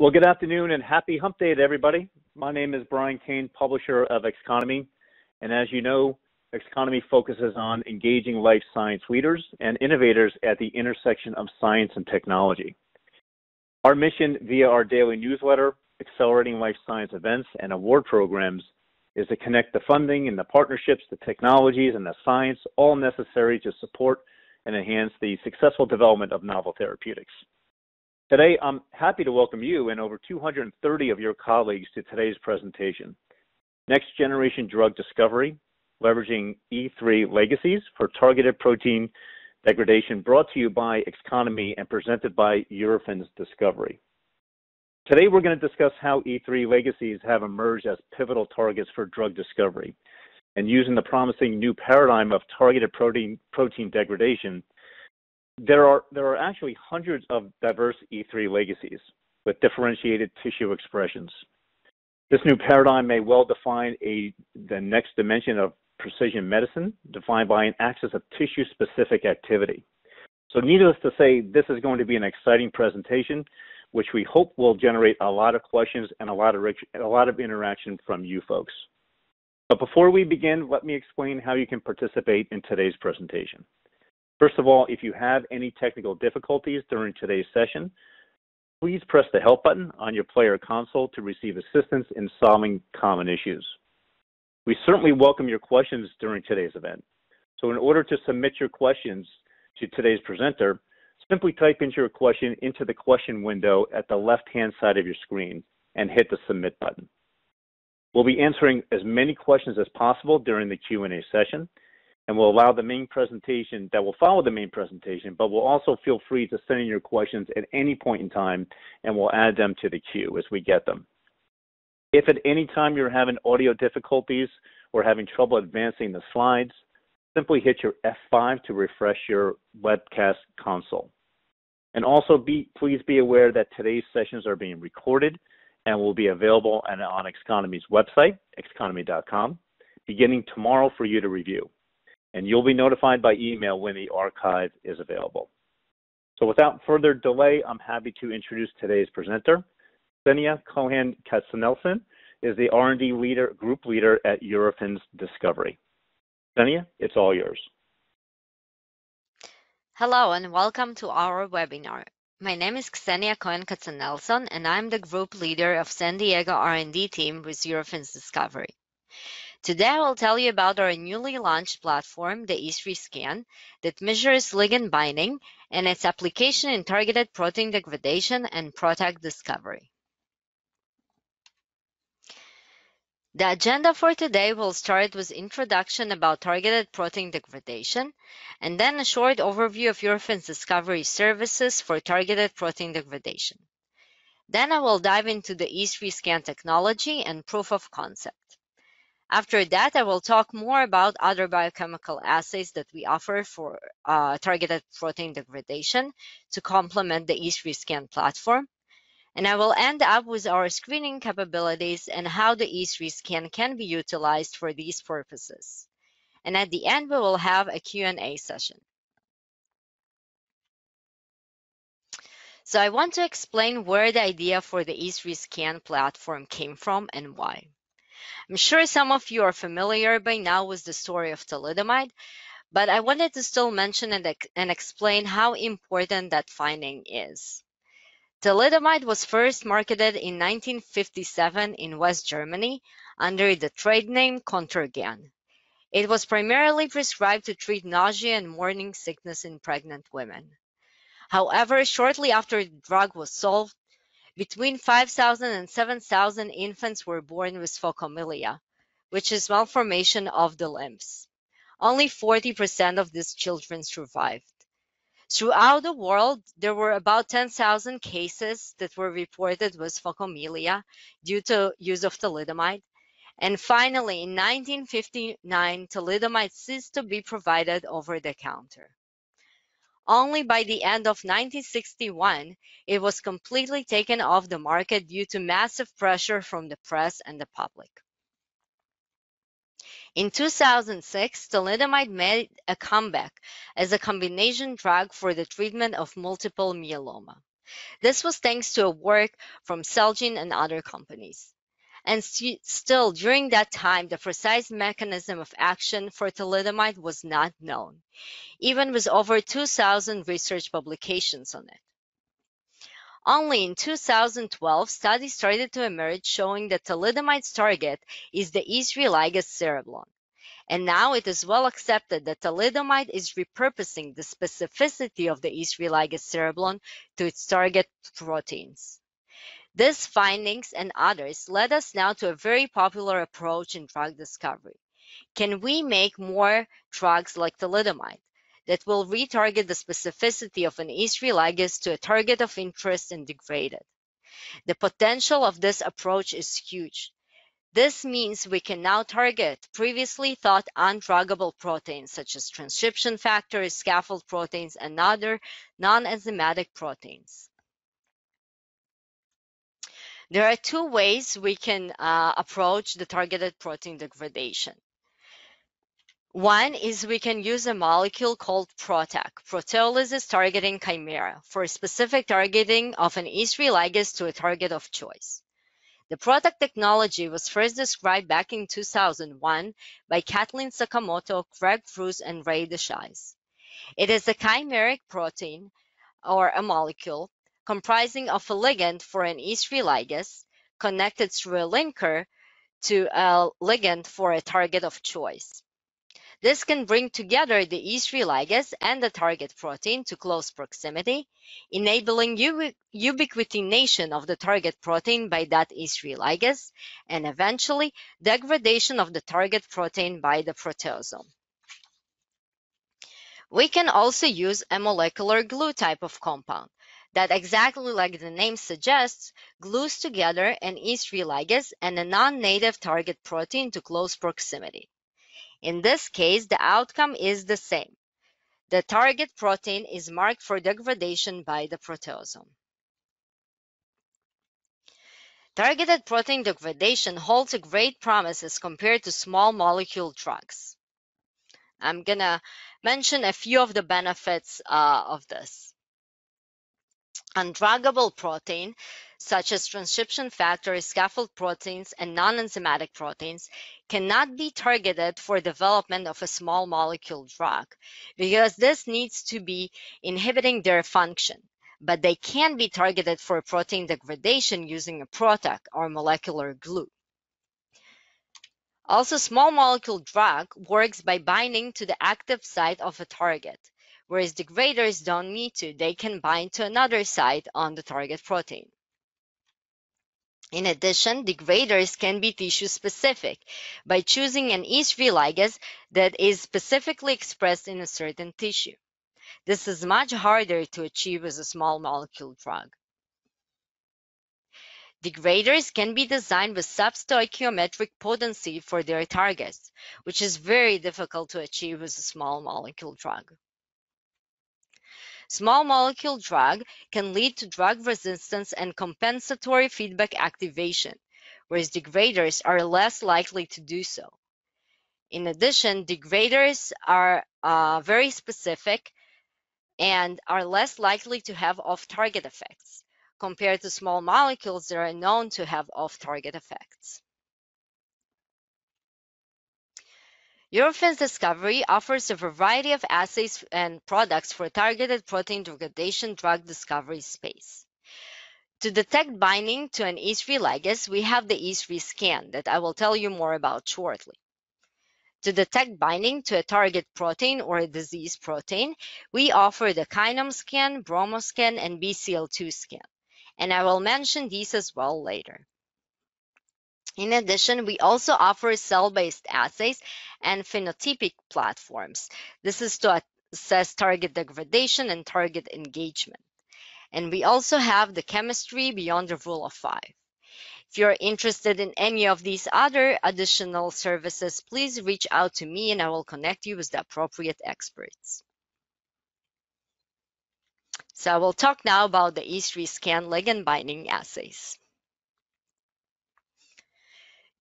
Well, good afternoon and happy hump day to everybody. My name is Brian Kane, publisher of Xconomy. And as you know, Xconomy focuses on engaging life science leaders and innovators at the intersection of science and technology. Our mission via our daily newsletter, Accelerating Life Science Events and award programs is to connect the funding and the partnerships, the technologies and the science, all necessary to support and enhance the successful development of novel therapeutics. Today, I'm happy to welcome you and over 230 of your colleagues to today's presentation, Next Generation Drug Discovery, Leveraging E3 Legacies for Targeted Protein Degradation, brought to you by Xconomy and presented by Eurofins Discovery. Today, we're going to discuss how E3 legacies have emerged as pivotal targets for drug discovery. And using the promising new paradigm of targeted protein, protein degradation, there are, there are actually hundreds of diverse E3 legacies with differentiated tissue expressions. This new paradigm may well define a, the next dimension of precision medicine, defined by an axis of tissue-specific activity. So needless to say, this is going to be an exciting presentation, which we hope will generate a lot of questions and a lot of, rich, a lot of interaction from you folks. But before we begin, let me explain how you can participate in today's presentation. First of all, if you have any technical difficulties during today's session, please press the Help button on your player console to receive assistance in solving common issues. We certainly welcome your questions during today's event. So in order to submit your questions to today's presenter, simply type in your question into the question window at the left-hand side of your screen and hit the Submit button. We'll be answering as many questions as possible during the Q&A session, and we'll allow the main presentation that will follow the main presentation, but we'll also feel free to send in your questions at any point in time, and we'll add them to the queue as we get them. If at any time you're having audio difficulties or having trouble advancing the slides, simply hit your F5 to refresh your webcast console. And also be please be aware that today's sessions are being recorded and will be available on, on website, xconomy.com, beginning tomorrow for you to review and you'll be notified by email when the archive is available. So without further delay, I'm happy to introduce today's presenter. Ksenia Cohen Katznelson is the R&D leader, group leader at Eurofins Discovery. Ksenia, it's all yours. Hello and welcome to our webinar. My name is Ksenia Cohen Katznelson and I'm the group leader of San Diego R&D team with Eurofins Discovery. Today I will tell you about our newly launched platform, the E3 Scan, that measures ligand binding and its application in targeted protein degradation and PROTAC discovery. The agenda for today will start with introduction about targeted protein degradation, and then a short overview of Eurofins Discovery services for targeted protein degradation. Then I will dive into the E3 scan technology and proof of concept. After that, I will talk more about other biochemical assays that we offer for uh, targeted protein degradation to complement the E3 scan platform. And I will end up with our screening capabilities and how the E3 scan can be utilized for these purposes. And at the end, we will have a Q&A session. So I want to explain where the idea for the E3 scan platform came from and why. I'm sure some of you are familiar by now with the story of thalidomide, but I wanted to still mention and, and explain how important that finding is. Thalidomide was first marketed in 1957 in West Germany under the trade name Contergan. It was primarily prescribed to treat nausea and morning sickness in pregnant women. However, shortly after the drug was sold, between 5,000 and 7,000 infants were born with phocomelia, which is malformation of the limbs. Only 40% of these children survived. Throughout the world, there were about 10,000 cases that were reported with phocomelia due to use of thalidomide. And finally, in 1959, thalidomide ceased to be provided over the counter. Only by the end of 1961, it was completely taken off the market due to massive pressure from the press and the public. In 2006, thalidomide made a comeback as a combination drug for the treatment of multiple myeloma. This was thanks to a work from Celgene and other companies. And st still, during that time, the precise mechanism of action for thalidomide was not known, even with over 2,000 research publications on it. Only in 2012, studies started to emerge showing that thalidomide's target is the E3 ligase cereblon. And now it is well accepted that thalidomide is repurposing the specificity of the E3 ligase cereblon to its target proteins. These findings and others led us now to a very popular approach in drug discovery. Can we make more drugs like thalidomide that will retarget the specificity of an E3 ligase to a target of interest and degrade it? The potential of this approach is huge. This means we can now target previously thought undruggable proteins such as transcription factors, scaffold proteins, and other non-enzymatic proteins. There are two ways we can uh, approach the targeted protein degradation. One is we can use a molecule called PROTAC, proteolysis targeting chimera, for specific targeting of an E3 ligase to a target of choice. The PROTAC technology was first described back in 2001 by Kathleen Sakamoto, Craig Preuss, and Ray Deschies. It is a chimeric protein or a molecule comprising of a ligand for an E3 ligase connected through a linker to a ligand for a target of choice. This can bring together the E3 ligase and the target protein to close proximity, enabling ubiquitination of the target protein by that E3 ligase, and eventually degradation of the target protein by the proteasome. We can also use a molecular glue type of compound that exactly like the name suggests, glues together an E3 ligase and a non-native target protein to close proximity. In this case, the outcome is the same. The target protein is marked for degradation by the proteasome. Targeted protein degradation holds a great promise as compared to small molecule drugs. I'm to mention a few of the benefits uh, of this. Undruggable protein, such as transcription factors, scaffold proteins, and non-enzymatic proteins, cannot be targeted for development of a small molecule drug because this needs to be inhibiting their function. But they can be targeted for protein degradation using a PROTAC or molecular glue. Also, small molecule drug works by binding to the active site of a target whereas degraders don't need to. They can bind to another site on the target protein. In addition, degraders can be tissue specific by choosing an E3 ligase that is specifically expressed in a certain tissue. This is much harder to achieve as a small molecule drug. Degraders can be designed with substoichiometric potency for their targets, which is very difficult to achieve with a small molecule drug. Small molecule drug can lead to drug resistance and compensatory feedback activation, whereas degraders are less likely to do so. In addition, degraders are uh, very specific and are less likely to have off-target effects compared to small molecules that are known to have off-target effects. Eurofins Discovery offers a variety of assays and products for targeted protein degradation drug discovery space. To detect binding to an E3 ligase, we have the E3 scan that I will tell you more about shortly. To detect binding to a target protein or a disease protein, we offer the Kinome scan, BromoScan, and BCL2 scan, and I will mention these as well later. In addition, we also offer cell-based assays and phenotypic platforms. This is to assess target degradation and target engagement. And we also have the chemistry beyond the rule of five. If you're interested in any of these other additional services, please reach out to me and I will connect you with the appropriate experts. So I will talk now about the E3 scan ligand binding assays.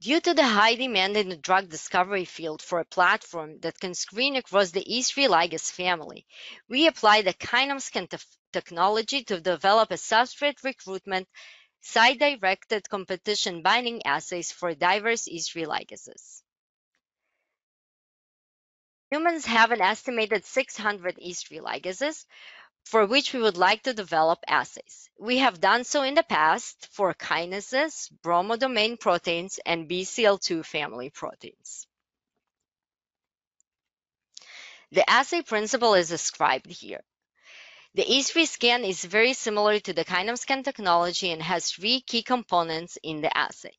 Due to the high demand in the drug discovery field for a platform that can screen across the E3 ligase family, we applied the Kinome scan technology to develop a substrate recruitment site-directed competition binding assays for diverse E3 ligases. Humans have an estimated 600 E3 ligases for which we would like to develop assays. We have done so in the past for kinases, bromodomain proteins, and BCL2 family proteins. The assay principle is described here. The E3 scan is very similar to the KineMScan technology and has three key components in the assay.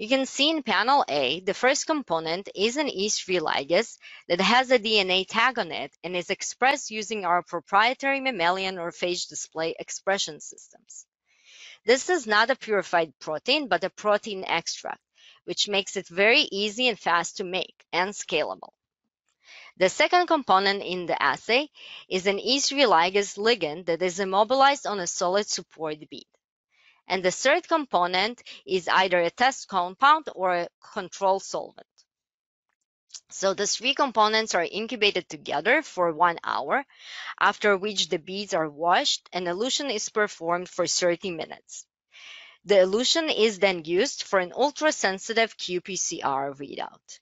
You can see in panel A, the first component is an E3 ligase that has a DNA tag on it and is expressed using our proprietary mammalian or phage display expression systems. This is not a purified protein, but a protein extract, which makes it very easy and fast to make and scalable. The second component in the assay is an E3 ligase ligand that is immobilized on a solid support bead. And the third component is either a test compound or a control solvent. So the three components are incubated together for one hour, after which the beads are washed and elution is performed for 30 minutes. The elution is then used for an ultra-sensitive qPCR readout.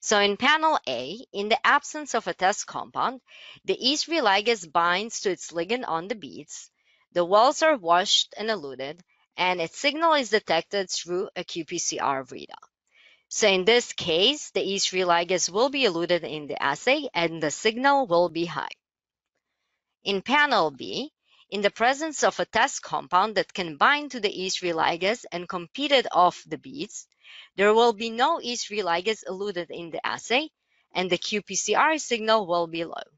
So in panel A, in the absence of a test compound, the E3 ligase binds to its ligand on the beads, the wells are washed and eluted, and its signal is detected through a qPCR readout. So in this case, the E3 ligase will be eluted in the assay and the signal will be high. In panel B, in the presence of a test compound that can bind to the E3 ligase and competed off the beads, there will be no E3 ligase eluted in the assay, and the qPCR signal will be low.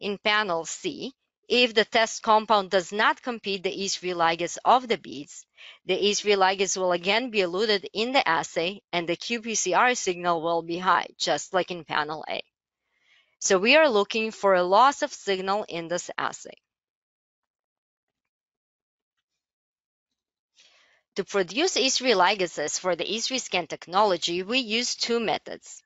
In panel C, if the test compound does not compete the E3 ligase of the beads, the E3 ligase will again be eluted in the assay, and the qPCR signal will be high, just like in panel A. So we are looking for a loss of signal in this assay. To produce E3 ligases for the E3 scan technology, we use two methods.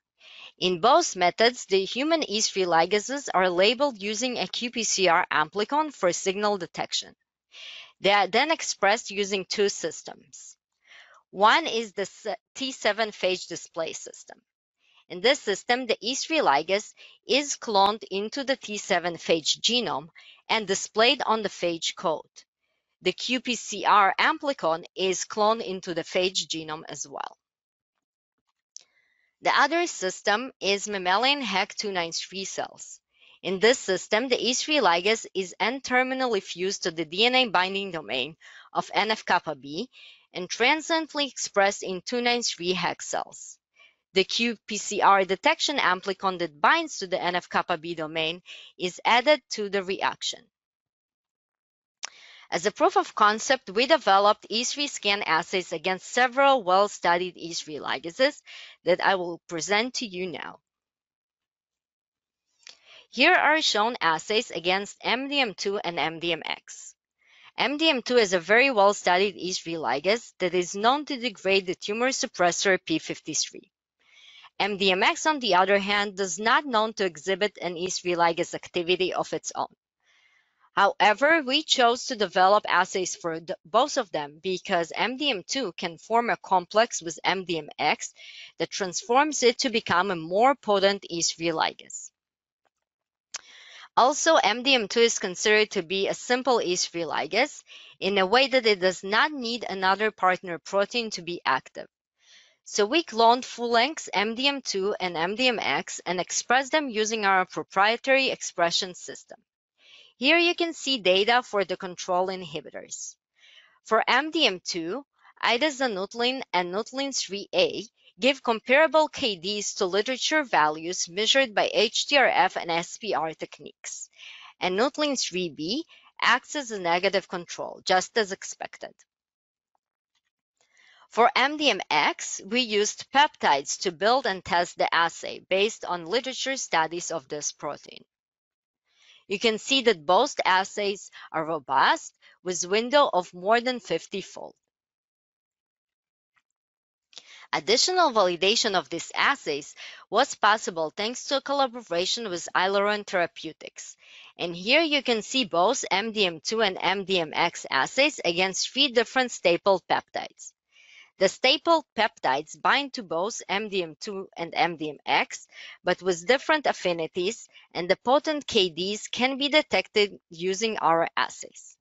In both methods, the human E3 ligases are labeled using a qPCR amplicon for signal detection. They are then expressed using two systems. One is the T7 phage display system. In this system, the E3 ligase is cloned into the T7 phage genome and displayed on the phage code the qPCR amplicon is cloned into the phage genome as well. The other system is mammalian HEK293 cells. In this system, the E3 ligase is N-terminally fused to the DNA binding domain of NF-kappa B and transiently expressed in 293 HEK cells. The qPCR detection amplicon that binds to the NF-kappa B domain is added to the reaction. As a proof of concept, we developed E3 scan assays against several well-studied E3 ligases that I will present to you now. Here are shown assays against MDM2 and MDMX. MDM2 is a very well-studied E3 ligase that is known to degrade the tumor suppressor p53. MDMX, on the other hand, does not known to exhibit an E3 ligase activity of its own. However, we chose to develop assays for both of them because MDM2 can form a complex with MDMX that transforms it to become a more potent E3 ligase. Also, MDM2 is considered to be a simple E3 ligase in a way that it does not need another partner protein to be active. So we cloned full-length MDM2 and MDMX and expressed them using our proprietary expression system. Here you can see data for the control inhibitors. For MDM2, idazanutlin and nutlin 3A give comparable KDs to literature values measured by HTRF and SPR techniques, and nutlin 3B acts as a negative control, just as expected. For MDMX, we used peptides to build and test the assay based on literature studies of this protein. You can see that both assays are robust with window of more than 50-fold. Additional validation of these assays was possible thanks to a collaboration with Aileron Therapeutics. And here you can see both MDM2 and MDMX assays against three different stapled peptides. The stapled peptides bind to both MDM2 and MDMX, but with different affinities, and the potent KDs can be detected using our assays.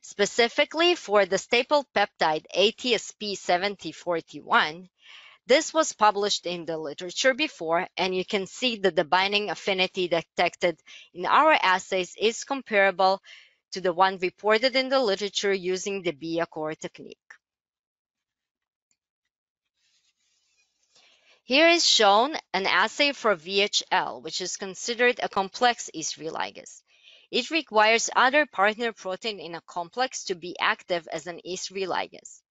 Specifically for the stapled peptide ATSP7041, this was published in the literature before, and you can see that the binding affinity detected in our assays is comparable to the one reported in the literature using the BIA-CORE technique. Here is shown an assay for VHL, which is considered a complex E3 ligase. It requires other partner protein in a complex to be active as an E3 ligase.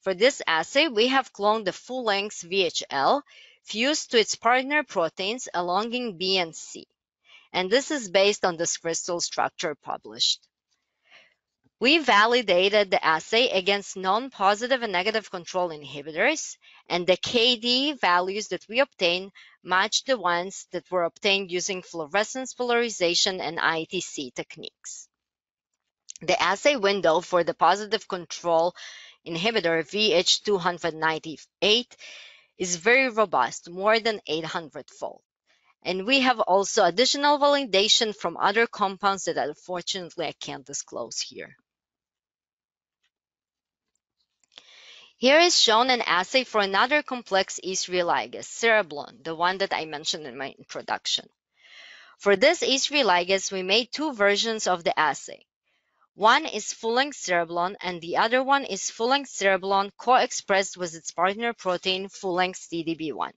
For this assay, we have cloned the full-length VHL fused to its partner proteins along in B and C, and this is based on this crystal structure published. We validated the assay against non-positive and negative control inhibitors, and the KD values that we obtained match the ones that were obtained using fluorescence polarization and ITC techniques. The assay window for the positive control inhibitor VH298 is very robust, more than 800-fold. And we have also additional validation from other compounds that unfortunately I can't disclose here. Here is shown an assay for another complex E3 ligase, cereblon, the one that I mentioned in my introduction. For this E3 ligase, we made two versions of the assay. One is full-length cereblon and the other one is full-length cereblon co-expressed with its partner protein full-length TDB1.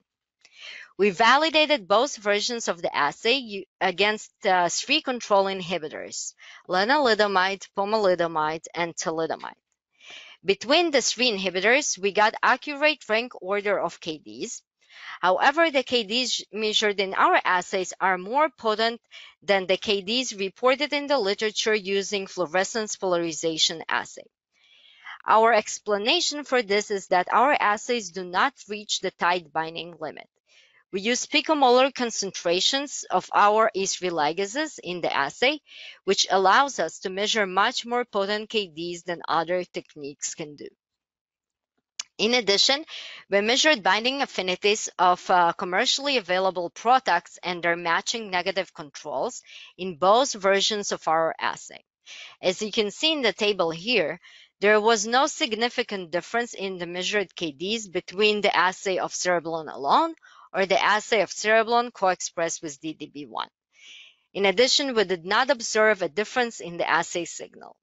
We validated both versions of the assay against uh, three control inhibitors, lenalidomide, pomalidomide, and thalidomide. Between the three inhibitors, we got accurate rank order of KDs, However, the KDs measured in our assays are more potent than the KDs reported in the literature using fluorescence polarization assay. Our explanation for this is that our assays do not reach the tight binding limit. We use picomolar concentrations of our E3 ligases in the assay, which allows us to measure much more potent KDs than other techniques can do. In addition, we measured binding affinities of uh, commercially available products and their matching negative controls in both versions of our assay. As you can see in the table here, there was no significant difference in the measured KDs between the assay of cereblon alone or the assay of cereblon co-expressed with DDB1. In addition, we did not observe a difference in the assay signal.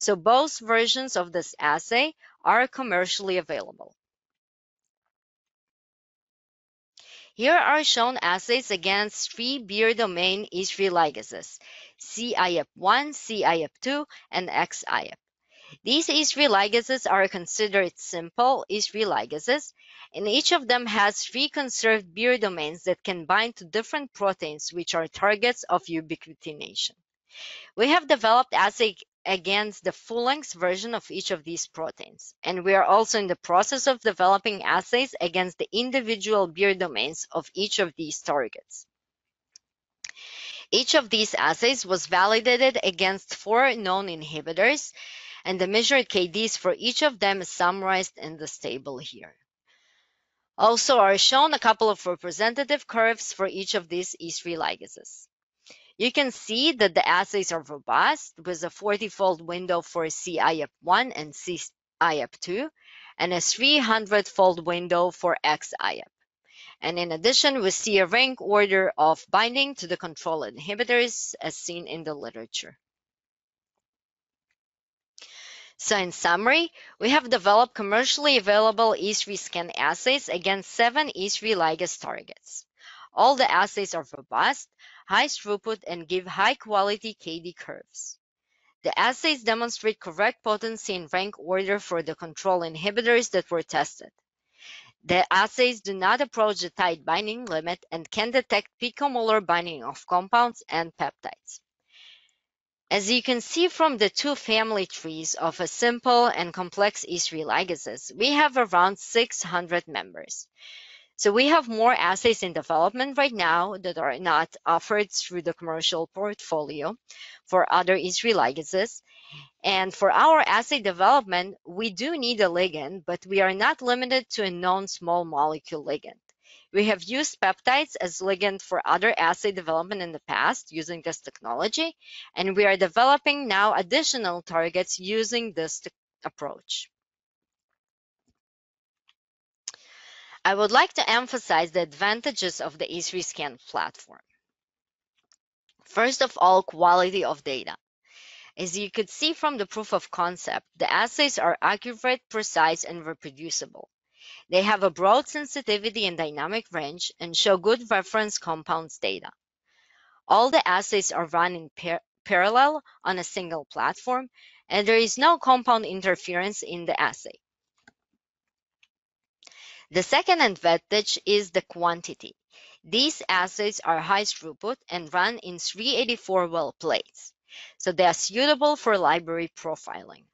So both versions of this assay are commercially available. Here are shown assays against three beer domain E3 ligases, CIF1, CIF2, and XIAP. These E3 ligases are considered simple E3 ligases, and each of them has three conserved beer domains that can bind to different proteins which are targets of ubiquitination. We have developed assay against the full-length version of each of these proteins. And we are also in the process of developing assays against the individual beer domains of each of these targets. Each of these assays was validated against four known inhibitors, and the measured KDs for each of them is summarized in this table here. Also are shown a couple of representative curves for each of these E3 ligases. You can see that the assays are robust with a 40-fold window for CIAP1 and CIAP2 and a 300-fold window for XIAP. And in addition, we see a rank order of binding to the control inhibitors as seen in the literature. So in summary, we have developed commercially available E3 scan assays against seven E3 ligase targets. All the assays are robust, high throughput, and give high quality KD curves. The assays demonstrate correct potency and rank order for the control inhibitors that were tested. The assays do not approach the tight binding limit and can detect picomolar binding of compounds and peptides. As you can see from the two family trees of a simple and complex E3 ligases, we have around 600 members. So we have more assays in development right now that are not offered through the commercial portfolio for other E3 ligases. And for our assay development, we do need a ligand, but we are not limited to a known small molecule ligand. We have used peptides as ligand for other assay development in the past using this technology, and we are developing now additional targets using this approach. I would like to emphasize the advantages of the E3 Scan platform. First of all, quality of data. As you could see from the proof of concept, the assays are accurate, precise, and reproducible. They have a broad sensitivity and dynamic range and show good reference compounds data. All the assays are run in par parallel on a single platform, and there is no compound interference in the assay. The second advantage is the quantity. These assays are high throughput and run in 384 well plates, so they are suitable for library profiling.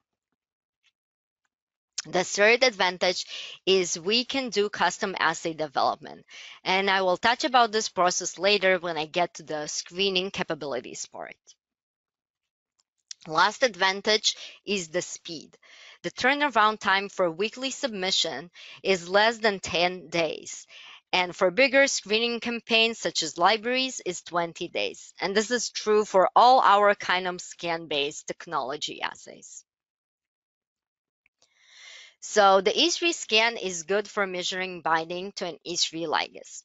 The third advantage is we can do custom assay development. And I will touch about this process later when I get to the screening capabilities part. Last advantage is the speed. The turnaround time for weekly submission is less than 10 days. And for bigger screening campaigns such as libraries is 20 days. And this is true for all our Kinome scan-based technology assays. So the E3 scan is good for measuring binding to an E3 ligase.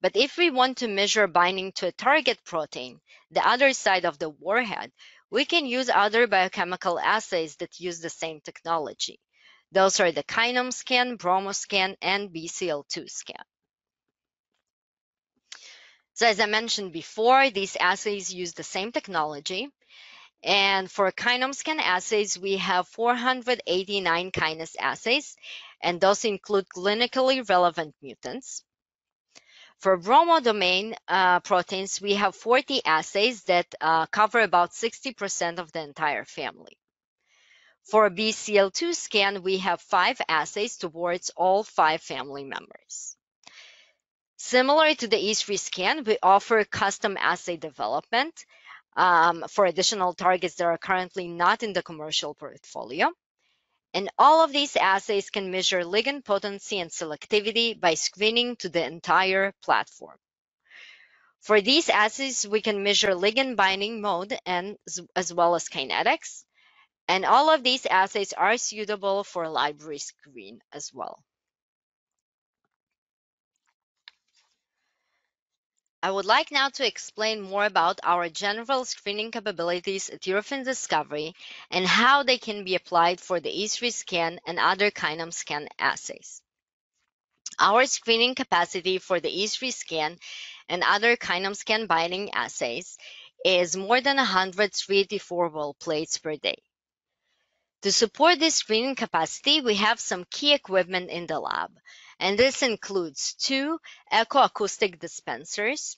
But if we want to measure binding to a target protein, the other side of the warhead, we can use other biochemical assays that use the same technology. Those are the Kinome scan, BromoScan, and BCL2 scan. So as I mentioned before, these assays use the same technology. And for kinome scan assays, we have 489 kinase assays, and those include clinically relevant mutants. For bromodomain uh, proteins, we have 40 assays that uh, cover about 60% of the entire family. For BCL2 scan, we have five assays towards all five family members. Similar to the E3 scan, we offer custom assay development um, for additional targets that are currently not in the commercial portfolio. And all of these assays can measure ligand potency and selectivity by screening to the entire platform. For these assays, we can measure ligand binding mode and as well as kinetics. And all of these assays are suitable for library screen as well. I would like now to explain more about our general screening capabilities at Eurofins Discovery and how they can be applied for the E3 scan and other Kinome scan assays. Our screening capacity for the E3 scan and other Kinome scan binding assays is more than 100 384 well plates per day. To support this screening capacity, we have some key equipment in the lab, and this includes two echoacoustic dispensers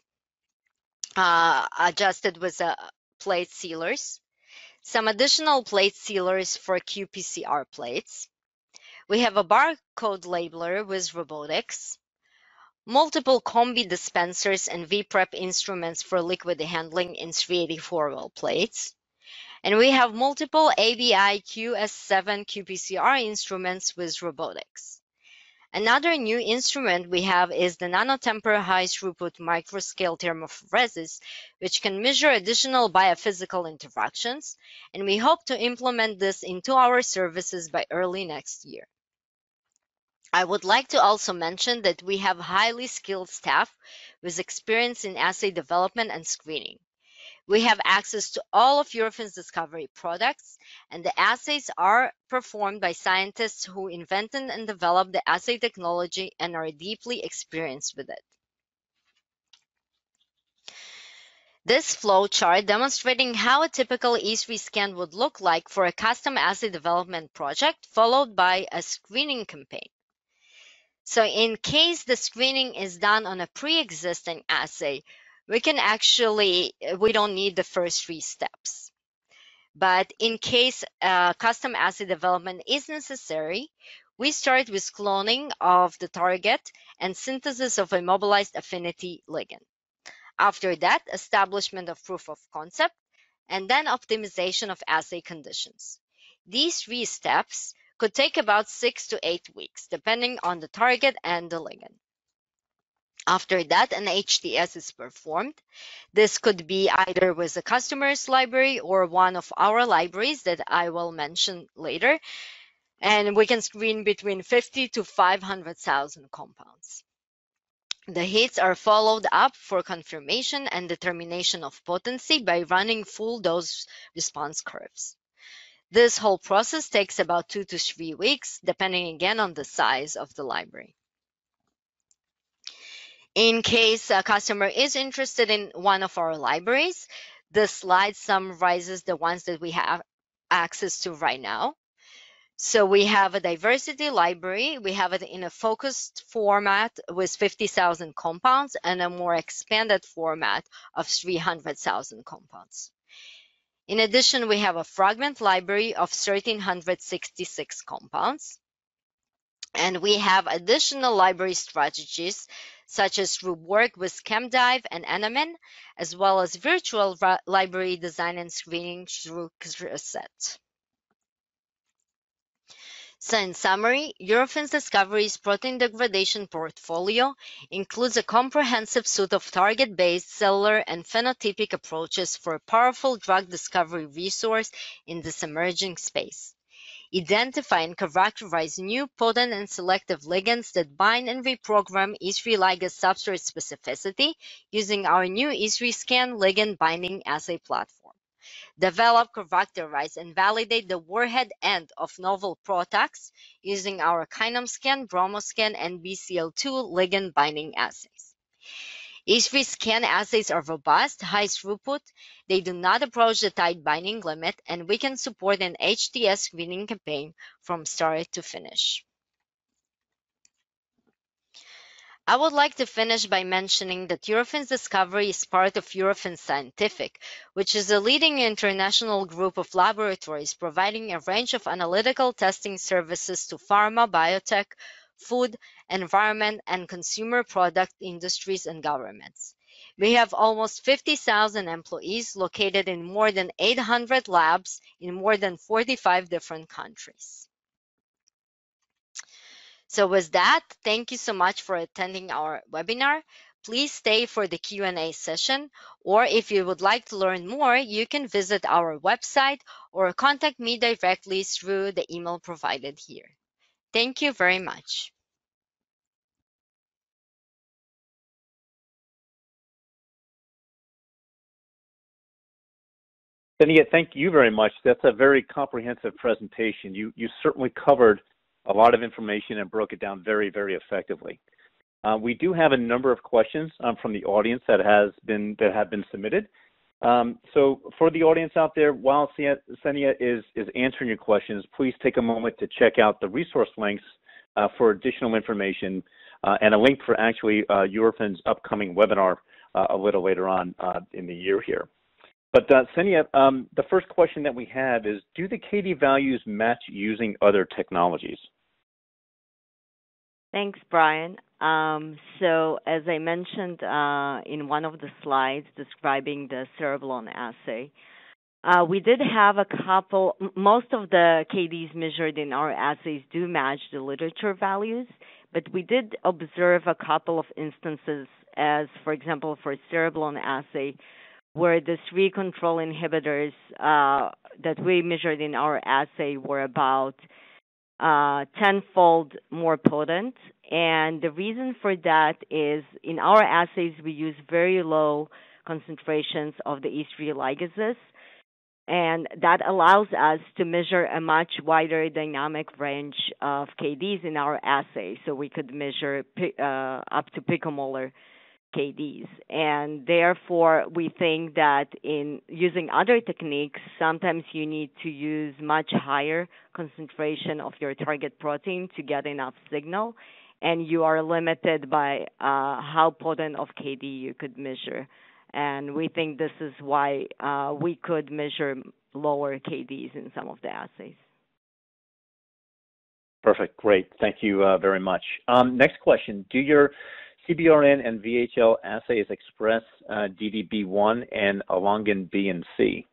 uh, adjusted with uh, plate sealers, some additional plate sealers for qPCR plates. We have a barcode labeler with robotics, multiple combi dispensers and VPrep instruments for liquid handling in 384 well plates. And we have multiple ABI QS7 qPCR instruments with robotics. Another new instrument we have is the Nanotemper high throughput microscale thermophoresis, which can measure additional biophysical interactions, and we hope to implement this into our services by early next year. I would like to also mention that we have highly skilled staff with experience in assay development and screening. We have access to all of Eurofins Discovery products, and the assays are performed by scientists who invented and developed the assay technology and are deeply experienced with it. This flow chart demonstrating how a typical E3 scan would look like for a custom assay development project, followed by a screening campaign. So in case the screening is done on a pre-existing assay, we can actually, we don't need the first three steps. But in case uh, custom assay development is necessary, we start with cloning of the target and synthesis of a mobilized affinity ligand. After that, establishment of proof of concept, and then optimization of assay conditions. These three steps could take about six to eight weeks, depending on the target and the ligand. After that, an HTS is performed. This could be either with a customer's library or one of our libraries that I will mention later. And we can screen between 50 to 500,000 compounds. The hits are followed up for confirmation and determination of potency by running full dose response curves. This whole process takes about two to three weeks, depending again on the size of the library. In case a customer is interested in one of our libraries, the slide summarizes the ones that we have access to right now. So we have a diversity library. We have it in a focused format with 50,000 compounds and a more expanded format of 300,000 compounds. In addition, we have a fragment library of 1,366 compounds. And we have additional library strategies such as through work with ChemDive and Enamin, as well as virtual library design and screening through Cassette. So in summary, Eurofins Discovery's protein degradation portfolio includes a comprehensive suite of target-based cellular and phenotypic approaches for a powerful drug discovery resource in this emerging space identify and characterize new potent and selective ligands that bind and reprogram E3 ligase substrate specificity using our new E3 scan ligand binding assay platform. Develop, characterize, and validate the warhead end of novel products using our KinomeScan, BromoScan, and BCL2 ligand binding assays. E3 scan assays are robust, high throughput. They do not approach the tight binding limit, and we can support an HTS screening campaign from start to finish. I would like to finish by mentioning that Eurofins Discovery is part of Eurofins Scientific, which is a leading international group of laboratories providing a range of analytical testing services to pharma, biotech, food, environment, and consumer product industries and governments. We have almost 50,000 employees located in more than 800 labs in more than 45 different countries. So with that, thank you so much for attending our webinar. Please stay for the Q&A session, or if you would like to learn more, you can visit our website or contact me directly through the email provided here. Thank you very much. Senia, thank you very much. That's a very comprehensive presentation. You, you certainly covered a lot of information and broke it down very, very effectively. Uh, we do have a number of questions um, from the audience that has been that have been submitted. Um, so for the audience out there, while Senia is, is answering your questions, please take a moment to check out the resource links uh, for additional information uh, and a link for actually uh, Eurofins' upcoming webinar uh, a little later on uh, in the year here. But uh, Senia, um, the first question that we have is, do the KD values match using other technologies? Thanks, Brian. Um, so as I mentioned uh, in one of the slides describing the cereblon assay, uh, we did have a couple, most of the KDs measured in our assays do match the literature values, but we did observe a couple of instances as, for example, for cereblon assay, where the three control inhibitors uh, that we measured in our assay were about uh, tenfold more potent. And the reason for that is in our assays, we use very low concentrations of the E3 ligases. And that allows us to measure a much wider dynamic range of KDs in our assay. So we could measure uh, up to picomolar KDs. And therefore, we think that in using other techniques, sometimes you need to use much higher concentration of your target protein to get enough signal. And you are limited by uh, how potent of KD you could measure and we think this is why uh, we could measure lower KDs in some of the assays. Perfect. Great. Thank you uh, very much. Um, next question. Do your CBRN and VHL assays express uh, DDB1 and alongin B and C?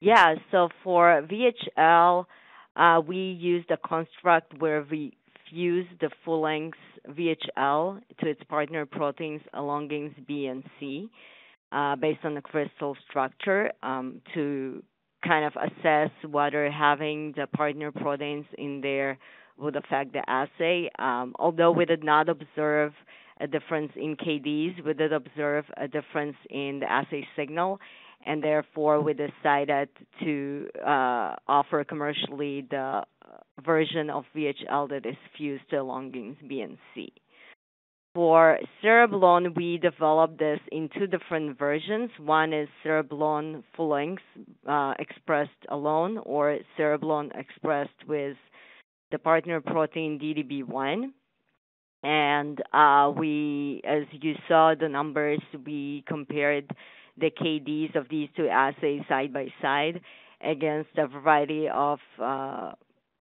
Yeah, so for VHL, uh, we used a construct where we fuse the full length VHL to its partner proteins alongins B and C uh, based on the crystal structure um, to kind of assess whether having the partner proteins in there would affect the assay. Um, although we did not observe a difference in KDs, we did observe a difference in the assay signal, and therefore we decided to uh, offer commercially the version of VHL that is fused to longins B and C. For cereblon, we developed this in two different versions. One is cereblon full length uh, expressed alone, or cereblon expressed with the partner protein DDB1. And uh, we, as you saw the numbers, we compared the KDs of these two assays side by side against a variety of uh,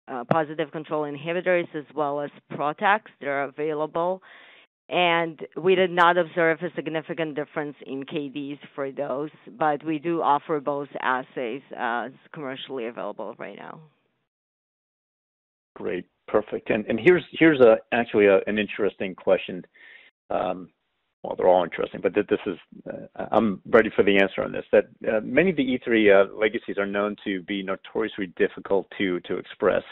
uh, positive control inhibitors as well as PROTACs that are available. And we did not observe a significant difference in KDs for those, but we do offer both assays as commercially available right now. Great, perfect. And and here's here's a actually a, an interesting question. Um, well, they're all interesting, but this is uh, I'm ready for the answer on this. That uh, many of the E3 uh, legacies are known to be notoriously difficult to to express.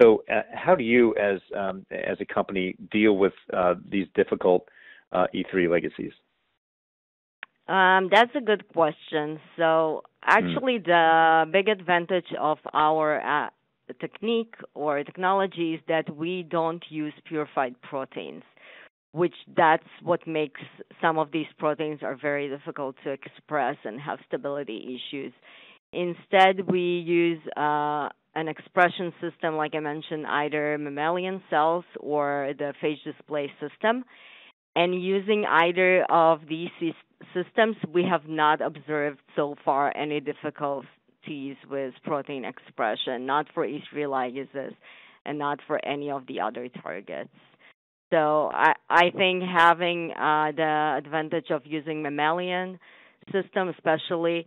So, uh, how do you, as um, as a company, deal with uh, these difficult uh, E3 legacies? Um, that's a good question. So, actually, mm. the big advantage of our technique or technologies that we don't use purified proteins which that's what makes some of these proteins are very difficult to express and have stability issues. Instead, we use uh, an expression system, like I mentioned, either mammalian cells or the phage display system. And using either of these systems, we have not observed so far any with protein expression, not for E3 ligases and not for any of the other targets. So I, I think having uh, the advantage of using mammalian system especially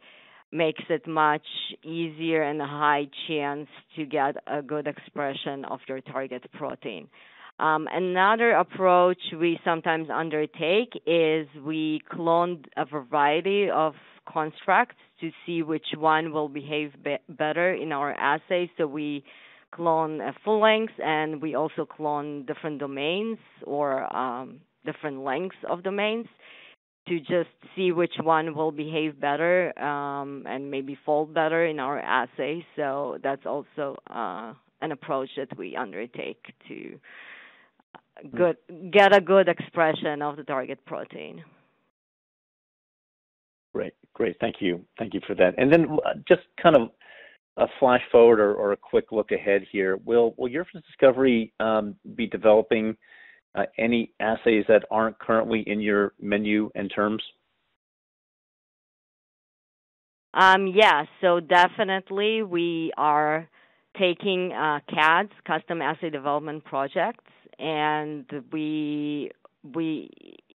makes it much easier and a high chance to get a good expression of your target protein. Um, another approach we sometimes undertake is we clone a variety of constructs to see which one will behave be- better in our assay. So we clone a full length, and we also clone different domains or um, different lengths of domains to just see which one will behave better um, and maybe fold better in our assay. So that's also uh, an approach that we undertake to uh, good, get a good expression of the target protein. Great, great. Thank you, thank you for that. And then uh, just kind of a flash forward or, or, a quick look ahead here. Will will Eurofins Discovery um, be developing uh, any assays that aren't currently in your menu and terms? Um, yeah, so definitely we are taking uh, CADs, custom assay development projects, and we we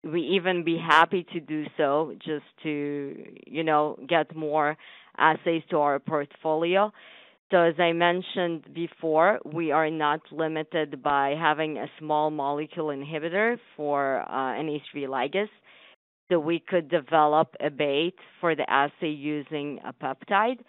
we even be happy to do so just to you know get more assays to our portfolio. So as I mentioned before, we are not limited by having a small molecule inhibitor for uh, an E3 ligase. So we could develop a bait for the assay using a peptide.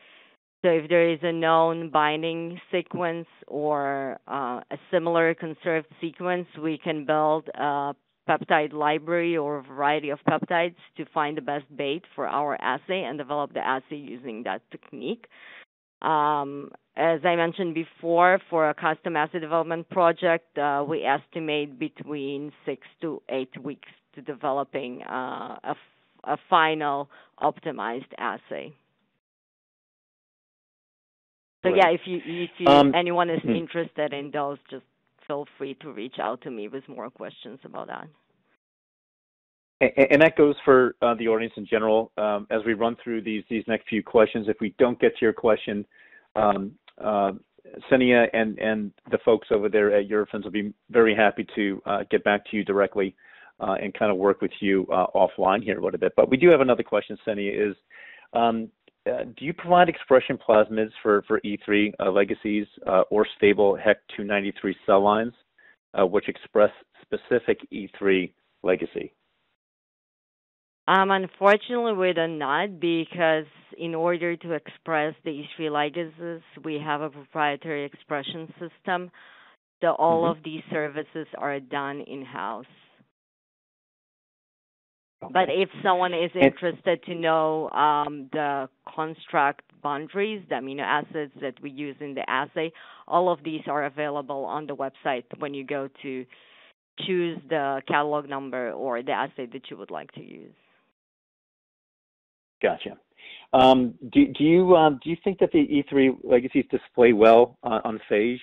So if there is a known binding sequence or uh, a similar conserved sequence, we can build a peptide library or a variety of peptides to find the best bait for our assay and develop the assay using that technique. Um, as I mentioned before, for a custom assay development project, uh, we estimate between six to eight weeks to developing uh, a, a final optimized assay. So yeah, if you if you, um, anyone is hmm. interested in those, just feel free to reach out to me with more questions about that. And that goes for uh, the audience in general. Um, as we run through these these next few questions, if we don't get to your question, um, uh, Senia and and the folks over there at Eurofins will be very happy to uh, get back to you directly and kind of work with you offline here a little bit. But we do have another question, Senia, is um, do you provide expression plasmids for, for E3 uh, legacies or stable HEC 293 cell lines which express specific E3 legacy? Um, unfortunately, we do not because in order to express the E3 ligases, we have a proprietary expression system. So all mm-hmm. of these services are done in-house. But if someone is interested to know um, the construct boundaries, the amino acids that we use in the assay, all of these are available on the website when you go to choose the catalog number or the assay that you would like to use. Gotcha. Um, do, do, you uh, do you think that the E3 legacies display well on phage?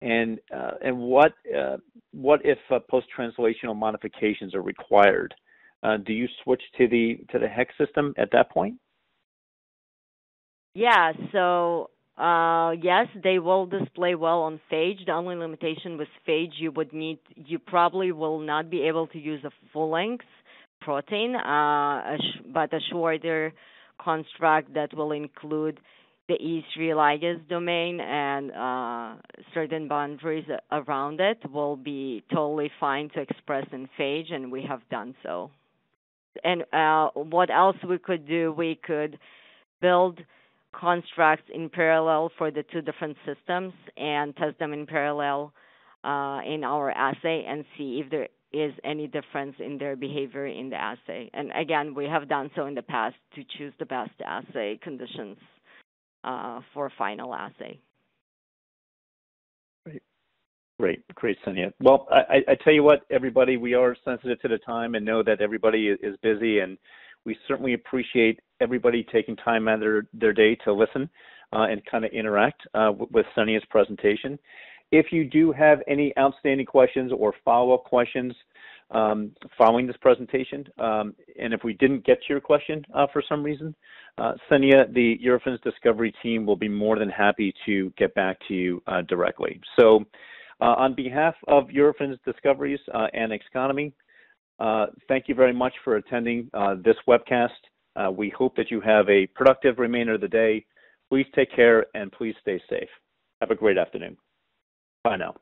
And uh, and what uh, what if uh, post translational modifications are required? Uh, do you switch to the to the hex system at that point? Yeah. So uh, yes, they will display well on phage. The only limitation with phage, you would need, you probably will not be able to use a full length protein, uh, but a shorter construct that will include the E3 ligase domain and uh, certain boundaries around it will be totally fine to express in phage, and we have done so and uh, what else we could do? We could build constructs in parallel for the two different systems and test them in parallel uh, in our assay and see if there is any difference in their behavior in the assay. And again, we have done so in the past to choose the best assay conditions uh, for final assay. Great, great, Senia. Well, I, I, tell you what, everybody, we are sensitive to the time and know that everybody is busy, and we certainly appreciate everybody taking time out of their, their day to listen uh, and kind of interact uh, with Senia's presentation. If you do have any outstanding questions or follow-up questions um, following this presentation, um, and if we didn't get to your question uh, for some reason, uh, Senia, the Eurofins Discovery team will be more than happy to get back to you uh, directly. So. Uh, on behalf of Eurofins Discoveries uh, and Xconomy, uh, thank you very much for attending this webcast. we hope that you have a productive remainder of the day. Please take care and please stay safe. Have a great afternoon. Bye now.